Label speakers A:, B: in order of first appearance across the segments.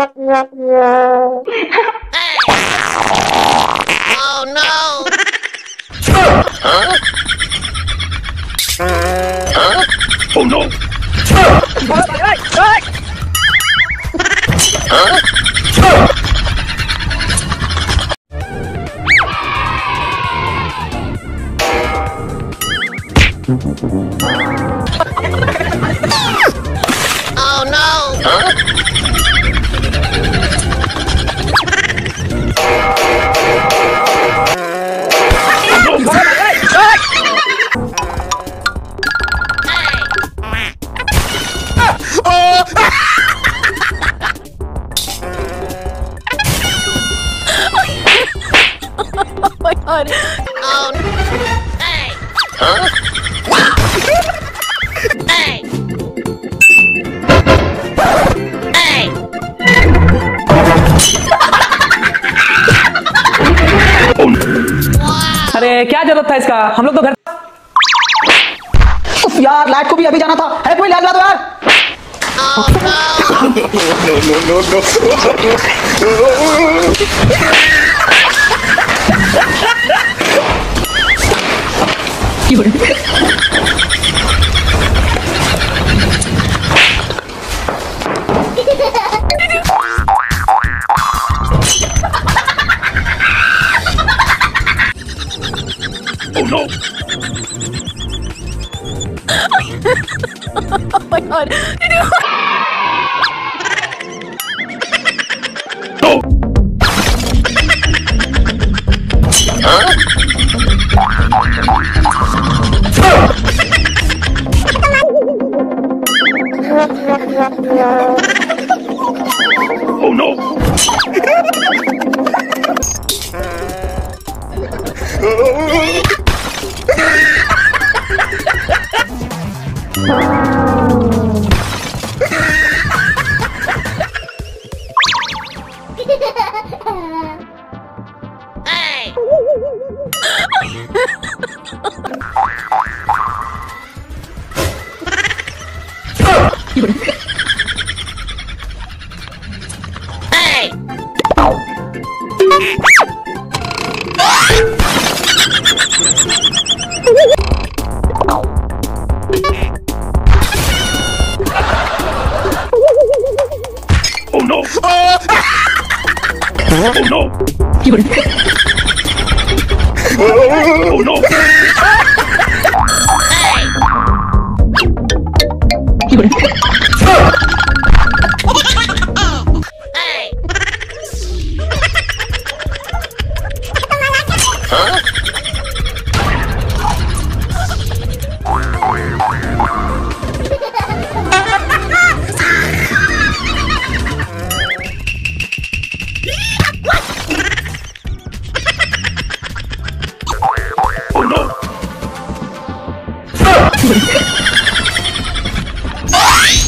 A: oh no! Huh? Huh?
B: Oh no!
C: Huh? God.
B: Oh no! Hey! Hey! Hey!
D: अरे क्या ज़रूरत था इसका हम लोग तो घर
E: उफ यार लाइट को भी अभी जाना था है कोई लाइट ला दो यार
B: Oh no!
A: Oh no!
C: Oh my god.
B: Hey!
A: Oh no! 有人。Oh no! 有人。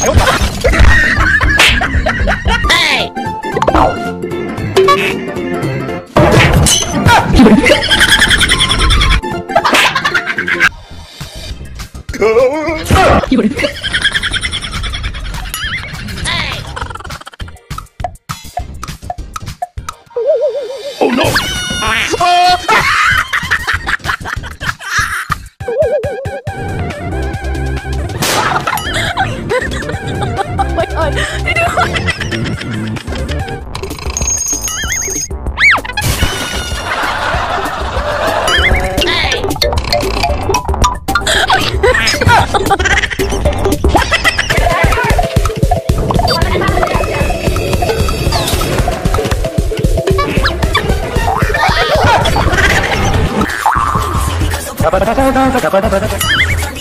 B: Hey!
A: Oh no!
C: Ah!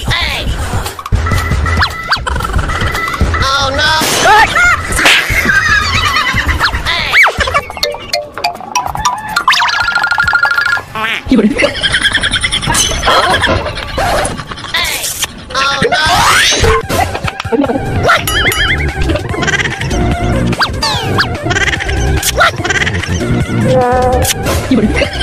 B: Hey! Oh no! Oh no!
C: What?